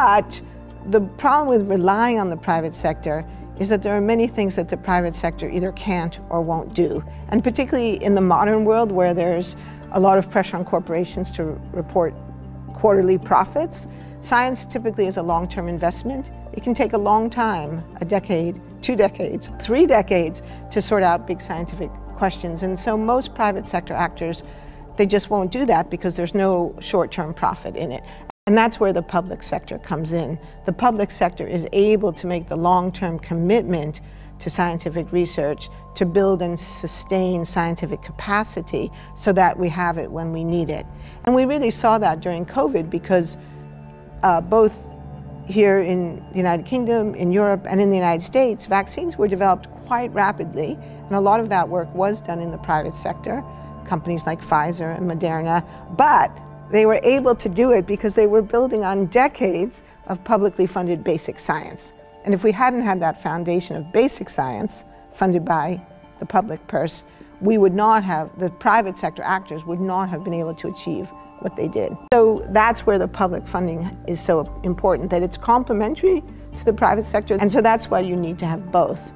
But the problem with relying on the private sector is that there are many things that the private sector either can't or won't do. And particularly in the modern world where there's a lot of pressure on corporations to report quarterly profits, science typically is a long-term investment. It can take a long time, a decade, two decades, three decades, to sort out big scientific questions. And so most private sector actors, they just won't do that because there's no short-term profit in it. And that's where the public sector comes in. The public sector is able to make the long-term commitment to scientific research to build and sustain scientific capacity so that we have it when we need it. And we really saw that during COVID because uh, both here in the United Kingdom, in Europe, and in the United States, vaccines were developed quite rapidly, and a lot of that work was done in the private sector, companies like Pfizer and Moderna, but they were able to do it because they were building on decades of publicly funded basic science. And if we hadn't had that foundation of basic science funded by the public purse, we would not have, the private sector actors would not have been able to achieve what they did. So that's where the public funding is so important, that it's complementary to the private sector. And so that's why you need to have both.